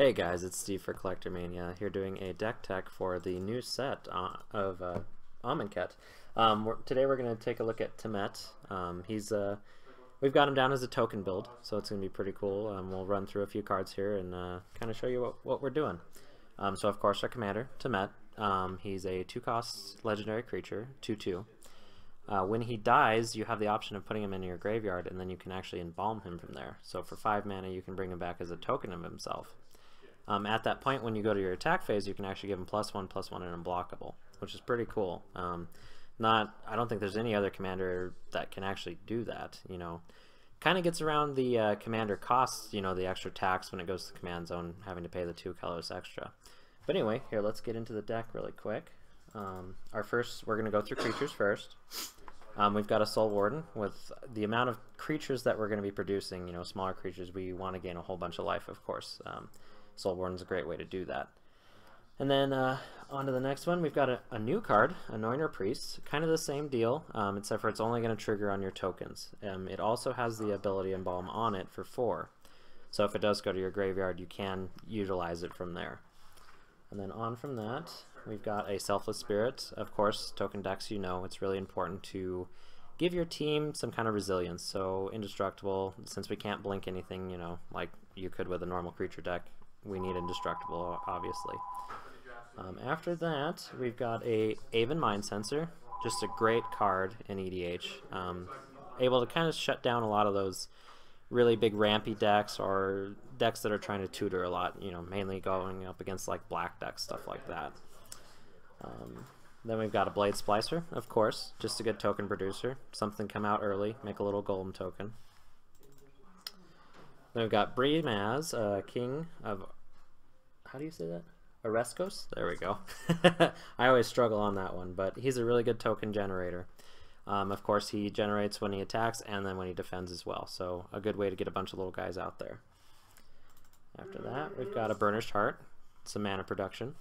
Hey guys, it's Steve for Collector Mania here doing a deck tech for the new set uh, of uh, Amonkhet. Um, we're, today we're going to take a look at Temmet. Um, he's uh, we've got him down as a token build, so it's going to be pretty cool. Um, we'll run through a few cards here and uh, kind of show you what, what we're doing. Um, so of course our commander, Temmet, um, he's a two-cost legendary creature, 2-2. Uh, when he dies, you have the option of putting him in your graveyard, and then you can actually embalm him from there. So for 5 mana, you can bring him back as a token of himself. Um, at that point, when you go to your attack phase, you can actually give them plus one, plus one, and unblockable, which is pretty cool. Um, not, I don't think there's any other commander that can actually do that. You know, kind of gets around the uh, commander costs. You know, the extra tax when it goes to the command zone, having to pay the two colors extra. But anyway, here let's get into the deck really quick. Um, our first, we're going to go through creatures first. Um, we've got a Soul Warden with the amount of creatures that we're going to be producing. You know, smaller creatures, we want to gain a whole bunch of life, of course. Um, Soul Warden's a great way to do that. And then uh, on to the next one, we've got a, a, new card, Anointer Priest. Kind of the same deal, um, except for it's only going to trigger on your tokens. Um, it also has the ability Embalm on it for 4. So if it does go to your graveyard, you can utilize it from there. And then on from that, we've got a Selfless Spirit. Of course, token decks, you know, it's really important to give your team some kind of resilience. So indestructible, since we can't blink anything, you know, like you could with a normal creature deck, we need Indestructible, obviously. Um, after that, we've got a Aven Mindcensor, just a great card in EDH. Um, able to kind of shut down a lot of those really big rampy decks or decks that are trying to tutor a lot, you know, mainly going up against like black decks, stuff like that. Um, then we've got a Blade Splicer, of course, just a good token producer. Something come out early, make a little golem token. Then we've got Brimaz, uh, King of... How do you say that? Oreskos? There we go. I always struggle on that one, but he's a really good token generator. Um, of course, he generates when he attacks and then when he defends as well, so a good way to get a bunch of little guys out there. After that, we've got a Burnished Heart, some mana production.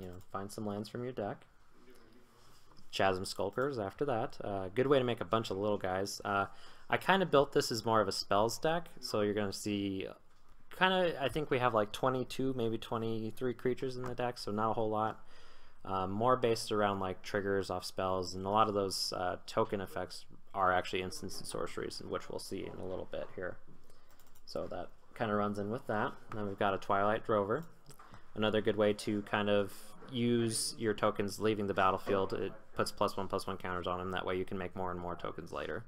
You know, find some lands from your deck. Chasm Skulkers after that. Uh, good way to make a bunch of little guys. Uh, I kind of built this as more of a spells deck, so you're going to see kind of, I think we have like 22, maybe 23 creatures in the deck, so not a whole lot. Um, more based around like triggers off spells, and a lot of those uh, token effects are actually instants and sorceries, which we'll see in a little bit here. So that kind of runs in with that. And then we've got a Twilight Drover. Another good way to kind of use your tokens leaving the battlefield. It puts plus one plus one counters on them. That way you can make more and more tokens later.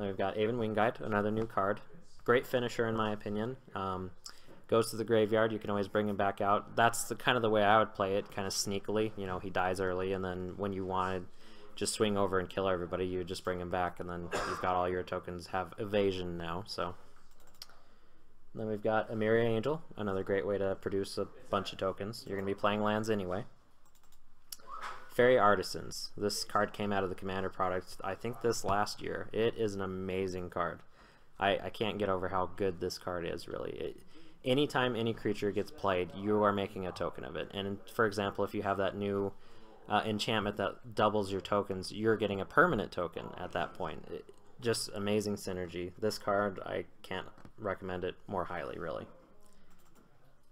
We've got Aven Wind Guide, another new card. Great finisher in my opinion. Um, goes to the graveyard, you can always bring him back out. That's the kind of the way I would play it, kind of sneakily. You know, he dies early, and then when you wanted just swing over and kill everybody, you just bring him back, and then you've got all your tokens have evasion now. So then we've got Emeria Angel, another great way to produce a bunch of tokens. You're going to be playing lands anyway. Faerie Artisans. This card came out of the Commander product, I think this last year. It is an amazing card. I, I can't get over how good this card is, really. It, anytime any creature gets played, you are making a token of it. And for example, if you have that new uh, enchantment that doubles your tokens, you're getting a permanent token at that point. It, just amazing synergy. This card, I can't recommend it more highly, really.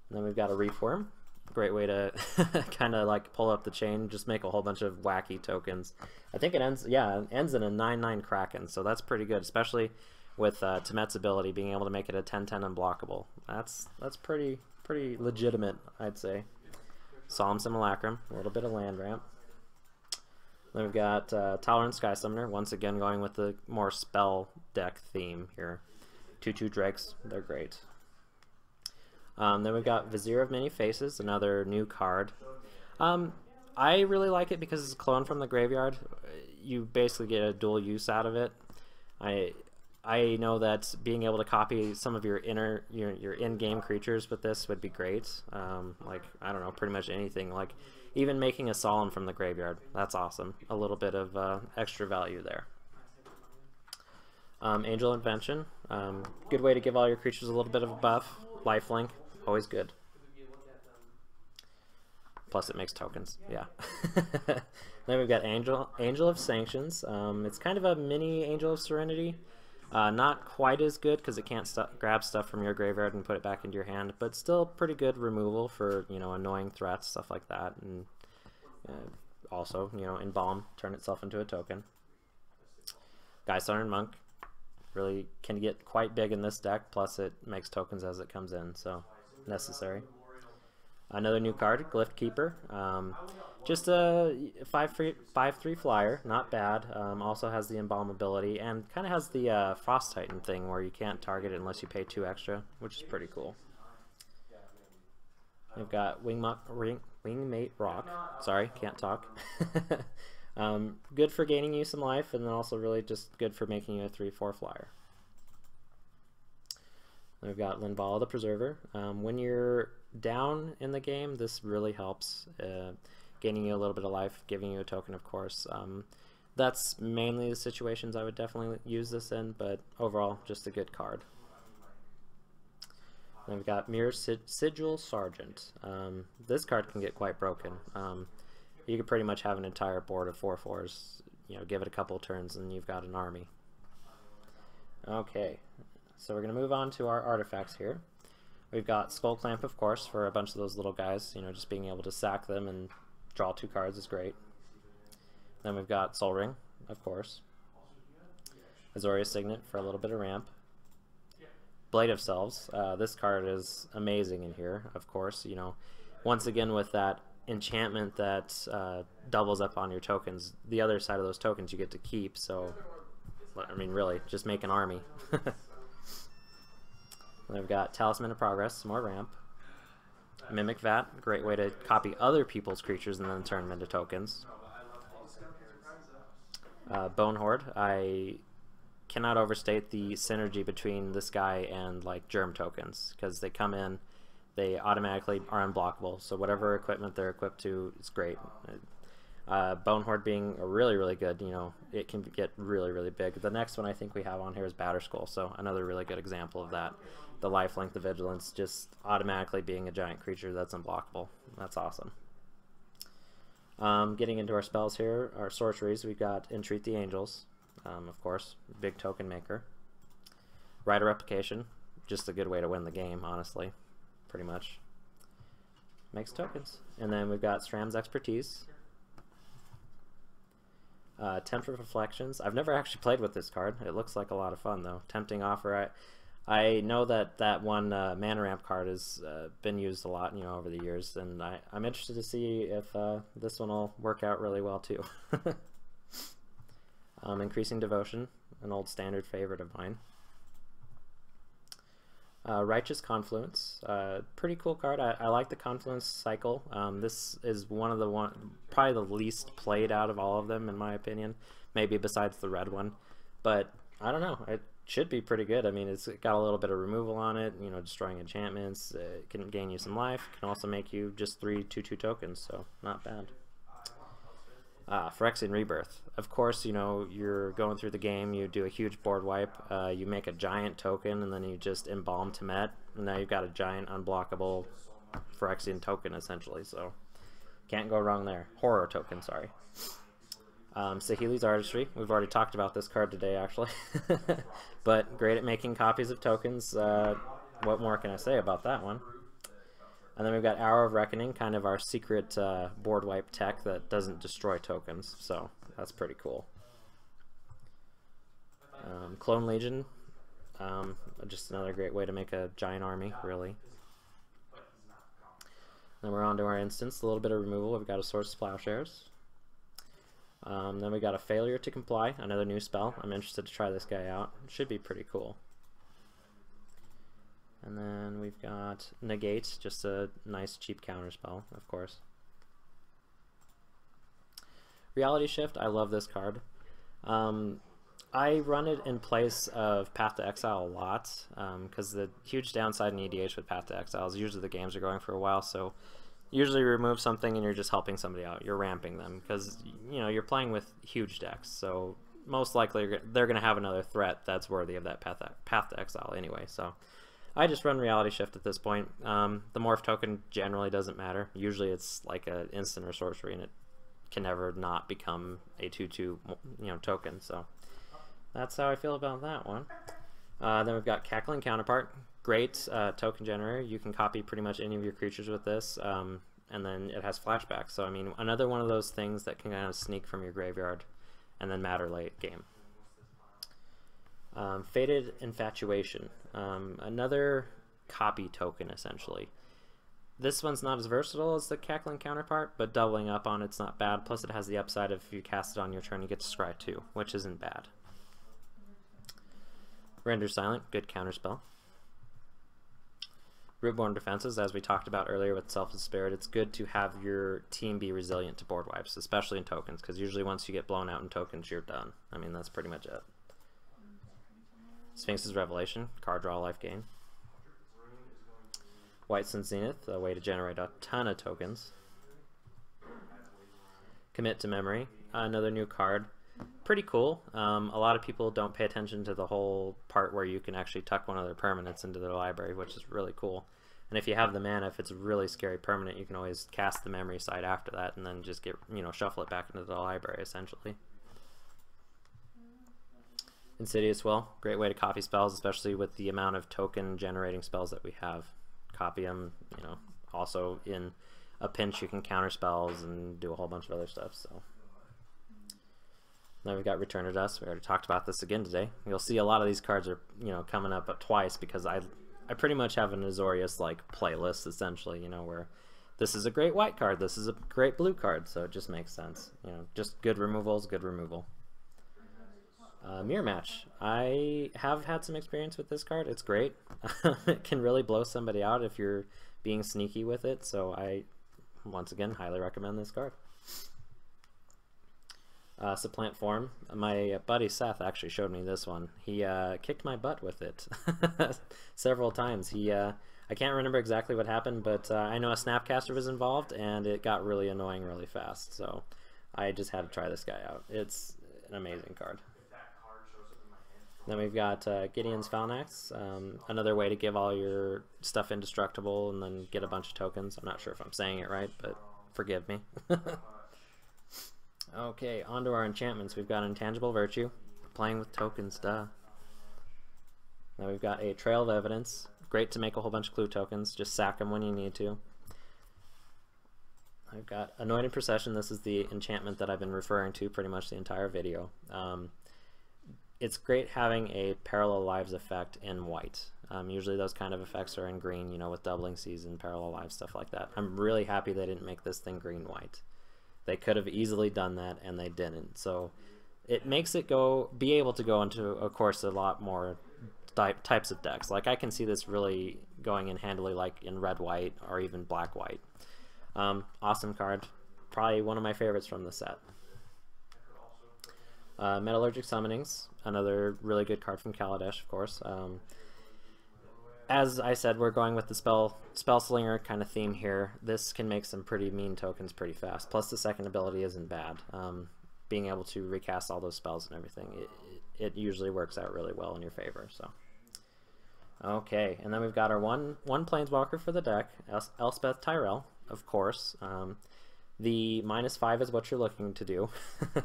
And then we've got a Reef Worm great way to kind of like pull up the chain, just make a whole bunch of wacky tokens. I think it ends, yeah, it ends in a 9-9 Kraken, so that's pretty good, especially with uh, Temmet's ability, being able to make it a 10-10 unblockable. That's that's pretty pretty legitimate, I'd say. Solemn Simulacrum, a little bit of land ramp. Then we've got uh, Talrand Sky Summoner, once again going with the more spell deck theme here. 2-2 Drakes, they're great. Um, then we've got Vizier of Many Faces, another new card. Um, I really like it because it's a clone from the graveyard. You basically get a dual use out of it. I I know that being able to copy some of your inner your your in-game creatures with this would be great. Um, like I don't know, pretty much anything. Like even making a solemn from the graveyard. That's awesome. A little bit of uh, extra value there. Um, Angel Invention, um, good way to give all your creatures a little bit of a buff. Lifelink, Always good. Plus it makes tokens, yeah. then we've got Angel Angel of Sanctions. Um, it's kind of a mini Angel of Serenity. Uh, not quite as good because it can't stu grab stuff from your graveyard and put it back into your hand, but still pretty good removal for you know annoying threats, stuff like that, and uh, also you know embalm, turn itself into a token. Geist-Honored Monk really can get quite big in this deck, plus it makes tokens as it comes in, so necessary. Another new card, Glyph Keeper. Um, just a 5-3 five, flyer, not bad. Um, also has the Embalm ability, and kind of has the uh, Frost Titan thing where you can't target it unless you pay 2 extra, which is pretty cool. We've got Wingmate, Ring, Wingmate Roc. Sorry, can't talk. um, good for gaining you some life, and then also really just good for making you a 3-4 flyer. We've got Linvala the Preserver. Um, when you're down in the game, this really helps, uh, gaining you a little bit of life, giving you a token, of course. Um, that's mainly the situations I would definitely use this in, but overall, just a good card. Then we've got Mirror Sigil Sergeant. Um, this card can get quite broken. Um, you could pretty much have an entire board of 4 fours, you know, give it a couple turns and you've got an army. Okay, so we're going to move on to our artifacts here. We've got Skull Clamp, of course, for a bunch of those little guys. You know, just being able to sack them and draw two cards is great. Then we've got Sol Ring, of course. Azorius Signet for a little bit of ramp. Blade of Selves. Uh, this card is amazing in here, of course. You know, once again with that enchantment that uh, doubles up on your tokens. The other side of those tokens you get to keep, so I mean, really, just make an army. We've got Talisman of Progress, some more ramp. Mimic Vat, great way to copy other people's creatures and then turn them into tokens. Uh, Bonehoard, I cannot overstate the synergy between this guy and like germ tokens because they come in, they automatically are unblockable. So whatever equipment they're equipped to, it's great. Uh, Bonehoard being really, really good, you know, it can get really, really big. The next one I think we have on here is Batterskull, so another really good example of that the lifelink, the vigilance, just automatically being a giant creature that's unblockable. That's awesome. Um, getting into our spells here, our sorceries, we've got Entreat the Angels, um, of course, big token maker. Rite of Replication, just a good way to win the game, honestly, pretty much. Makes tokens. And then we've got Sram's Expertise. Uh, Reflections. I've never actually played with this card. It looks like a lot of fun, though. Tempting Offer. I, I know that that one uh, mana ramp card has uh, been used a lot, you know, over the years, and I, am interested to see if uh, this one will work out really well too. um, increasing devotion, an old standard favorite of mine. Uh, Righteous Confluence, uh, pretty cool card. I, I, like the Confluence cycle. Um, this is one of the one, probably the least played out of all of them, in my opinion. Maybe besides the red one, but I don't know. It should be pretty good. I mean, it's got a little bit of removal on it, you know, destroying enchantments. It can gain you some life. Can also make you just three two two tokens, so not bad. Ah, Phyrexian Rebirth. Of course, you know, you're going through the game, you do a huge board wipe, uh, you make a giant token, and then you just embalm Temmet, and now you've got a giant unblockable Phyrexian token, essentially, so can't go wrong there. Horror token, sorry. Um, Saheeli's Artistry. We've already talked about this card today, actually. but great at making copies of tokens. Uh, what more can I say about that one? And then we've got Hour of Reckoning, kind of our secret uh, board wipe tech that doesn't destroy tokens. So that's pretty cool. Um, Clone Legion, um, just another great way to make a giant army, really. Then we're on to our instance, a little bit of removal. We've got a Swords Plowshares. Um, then we got a Failure to Comply, another new spell. I'm interested to try this guy out. It should be pretty cool. And then we've got Negate, just a nice cheap counter spell, of course. Reality Shift, I love this card. Um, I run it in place of Path to Exile a lot, because um, the huge downside in EDH with Path to Exile is usually the games are going for a while, so usually remove something and you're just helping somebody out. You're ramping them because you know you're playing with huge decks, so most likely they're going to have another threat that's worthy of that path path to exile anyway. So I just run reality shift at this point. Um, the morph token generally doesn't matter. Usually it's like an instant or sorcery, and it can never not become a two two you know token. So that's how I feel about that one. Uh, then we've got Cackling Counterpart. Great uh, token generator. You can copy pretty much any of your creatures with this, um, and then it has flashback. So, I mean, another one of those things that can kind of sneak from your graveyard and then matter late game. Um, Fated Infatuation. Um, another copy token, essentially. This one's not as versatile as the Cackling counterpart, but doubling up on it's not bad. Plus, it has the upside of if you cast it on your turn, you get to scry too, which isn't bad. Render Silent, good counterspell. Rootborn Defenses, as we talked about earlier with Selfless Spirit, it's good to have your team be resilient to board wipes, especially in tokens, because usually once you get blown out in tokens, you're done. I mean, that's pretty much it. Sphinx's Revelation, card draw, life gain. White Sun Zenith, a way to generate a ton of tokens. Commit to Memory, another new card. Pretty cool. Um, a lot of people don't pay attention to the whole part where you can actually tuck one of their permanents into their library, which is really cool. And if you have the mana, if it's really scary permanent, you can always cast the memory side after that and then just get, you know, shuffle it back into the library, essentially. Insidious Will, great way to copy spells, especially with the amount of token generating spells that we have copy them. You know, also in a pinch you can counter spells and do a whole bunch of other stuff. So now we've got Return to Dust. We already talked about this again today. You'll see a lot of these cards are you know coming up twice because I I pretty much have an Azorius like playlist essentially. You know where this is a great white card, this is a great blue card, so it just makes sense. You know, just good removals, good removal. Uh, mirror match. I have had some experience with this card. It's great. it can really blow somebody out if you're being sneaky with it. So I, once again, highly recommend this card. Uh, supplant form. My buddy Seth actually showed me this one. He uh, kicked my butt with it several times. He, uh, I can't remember exactly what happened, but uh, I know a Snapcaster was involved, and it got really annoying really fast. So I just had to try this guy out. It's an amazing card. Then we've got uh, Gideon's Phalanx, um, another way to give all your stuff indestructible and then get a bunch of tokens. I'm not sure if I'm saying it right, but forgive me. okay, on to our enchantments. We've got Intangible Virtue, playing with tokens, duh. Now we've got a Trail of Evidence, great to make a whole bunch of clue tokens, just sack them when you need to. I've got Anointed Procession, this is the enchantment that I've been referring to pretty much the entire video. Um, it's great having a parallel lives effect in white. Um, usually those kind of effects are in green, you know, with doubling season, parallel lives, stuff like that. I'm really happy they didn't make this thing green-white. They could have easily done that, and they didn't. So it makes it go be able to go into, of course, a lot more type, types of decks. Like I can see this really going in handily, like in red-white or even black-white. Um, awesome card, probably one of my favorites from the set. Uh, Metallurgic Summonings, another really good card from Kaladesh, of course. Um, as I said, we're going with the spell spell slinger kind of theme here. This can make some pretty mean tokens pretty fast. Plus, the second ability isn't bad. Um, being able to recast all those spells and everything, it, it usually works out really well in your favor. So, okay, and then we've got our one one planeswalker for the deck, Els Elspeth Tirel, of course. Um, the minus five is what you're looking to do.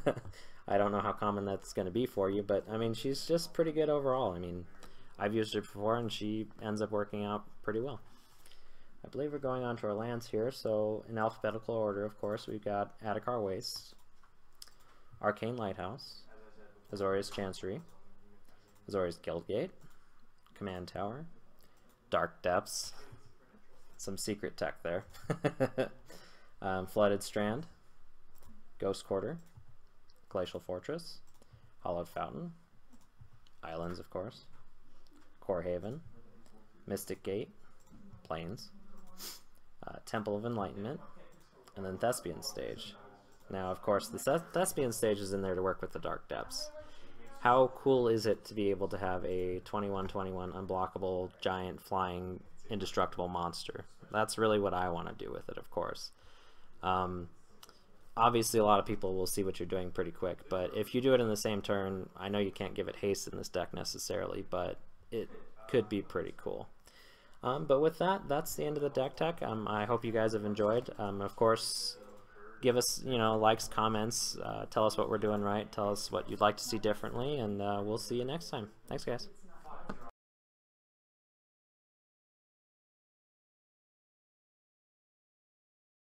I don't know how common that's going to be for you, but I mean, she's just pretty good overall. I mean, I've used her before and she ends up working out pretty well. I believe we're going on to our lands here, so in alphabetical order, of course, we've got Adarkar Waste, Arcane Lighthouse, Azorius Chancery, Azorius Guildgate, Command Tower, Dark Depths, some secret tech there, um, Flooded Strand, Ghost Quarter, Glacial Fortress, Hallowed Fountain, Islands, of course, Kor Haven, Mystic Gate, Plains, uh, Temple of Enlightenment, and then Thespian Stage. Now, of course, the Thespian Stage is in there to work with the Dark Depths. How cool is it to be able to have a 21-21 unblockable, giant, flying, indestructible monster? That's really what I want to do with it, of course. Um, obviously a lot of people will see what you're doing pretty quick, but if you do it in the same turn, I know you can't give it haste in this deck necessarily, but it could be pretty cool. Um, but with that, that's the end of the deck tech. Um, I hope you guys have enjoyed. Um, of course, give us, you know, likes, comments, uh, tell us what we're doing right, tell us what you'd like to see differently, and uh, we'll see you next time. Thanks, guys.